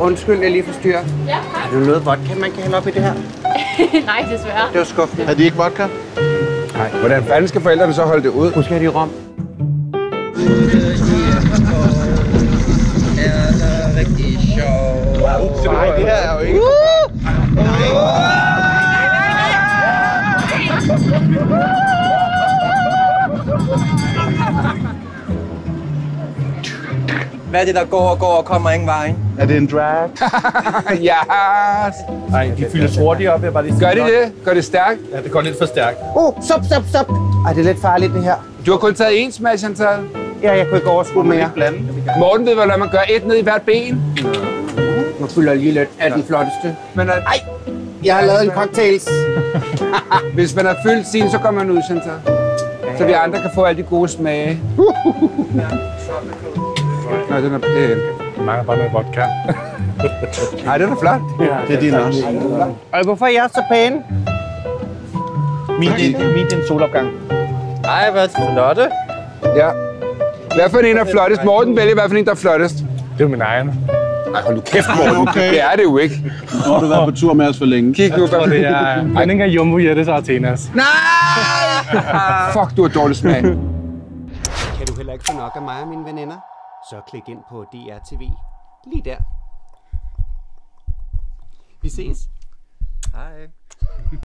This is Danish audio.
Undskyld, jeg lige forstyrrer. Ja, Er der noget vodka, man kan hælde op i det her? Nej, desværre. Det var skuffende. Er de ikke vodka? Nej. Hvordan fanden skal forældrene så holde det ud? Måske har de rom. Nej, det her er jo ikke... Hvad er det, der går og går og kommer ingen vej? Er det en drag? ja. Nej, de fylder hurtigt op, jeg bare lige. Gør de det? Gør det stærkt? Ja, det går lidt for stærkt. Oh, stop, stop, stop. Ej, det er lidt farligt, det her. Du har kun taget én smash, Chantal. Ja, jeg kunne ikke overskue mere. Blande. Morten ved, hvordan man gør et ned i hvert ben. Nu fylder jeg lige lidt af den flotteste. Men at, Ej, jeg har lavet en cocktails. hvis man har fyldt sin, så kommer man ud, Chantal. Så vi andre kan få alle de gode smage. Nej, den er pæn. Jeg mangler bare noget vodka. Nej, den er flot. Det er din også. Og hvorfor er jeg så pæne? Min, din, min din solopgang. Ej, hvad flotte. Ja. Hvad for en er flottest? Morten vælger, hvad for en der er flottest. Det er min egen. Nej, hold nu kæft, Morten. Okay. Det er det jo ikke. Nu har du været på tur med os for længe. Kig nu, Og det hvad er den er ikke engang Jumbo Jettes og Athenas. Fuck, du har dårlig smag. Kan du heller ikke få nok af mig og mine veninder? Så klik ind på DRTV. Lige der. Vi ses. Hej.